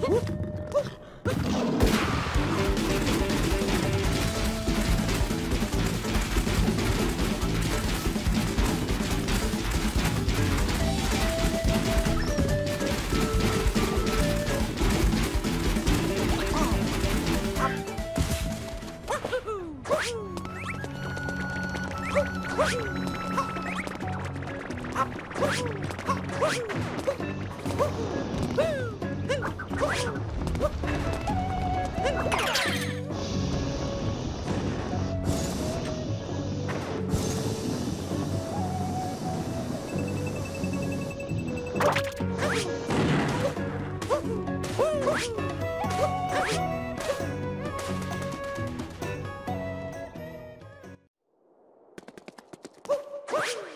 Whoop! Woo! Woo!